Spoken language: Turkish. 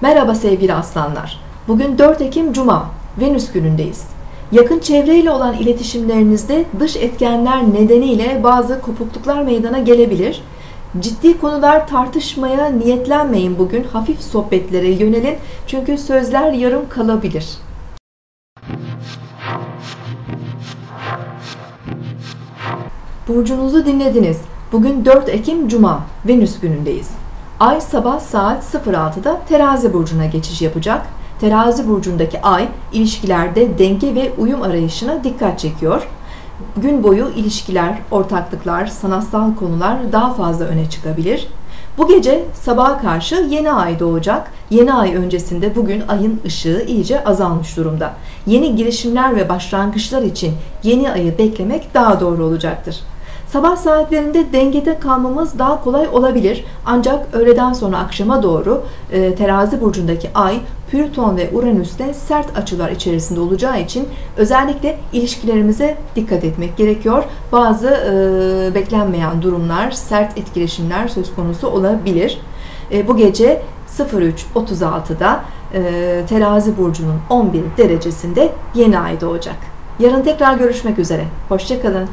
Merhaba sevgili aslanlar. Bugün 4 Ekim Cuma, Venüs günündeyiz. Yakın çevreyle olan iletişimlerinizde dış etkenler nedeniyle bazı kopukluklar meydana gelebilir. Ciddi konular tartışmaya niyetlenmeyin bugün. Hafif sohbetlere yönelin çünkü sözler yarım kalabilir. Burcunuzu dinlediniz. Bugün 4 Ekim Cuma, Venüs günündeyiz. Ay sabah saat 06'da Terazi burcuna geçiş yapacak. Terazi burcundaki ay ilişkilerde denge ve uyum arayışına dikkat çekiyor. Gün boyu ilişkiler, ortaklıklar, sanatsal konular daha fazla öne çıkabilir. Bu gece sabaha karşı yeni ay doğacak. Yeni ay öncesinde bugün ayın ışığı iyice azalmış durumda. Yeni girişimler ve başlangıçlar için yeni ayı beklemek daha doğru olacaktır. Sabah saatlerinde dengede kalmamız daha kolay olabilir. Ancak öğleden sonra akşama doğru e, terazi burcundaki ay Plüton ve Uranüs'te sert açılar içerisinde olacağı için özellikle ilişkilerimize dikkat etmek gerekiyor. Bazı e, beklenmeyen durumlar, sert etkileşimler söz konusu olabilir. E, bu gece 03.36'da e, terazi burcunun 11 derecesinde yeni ay doğacak. Yarın tekrar görüşmek üzere. Hoşçakalın.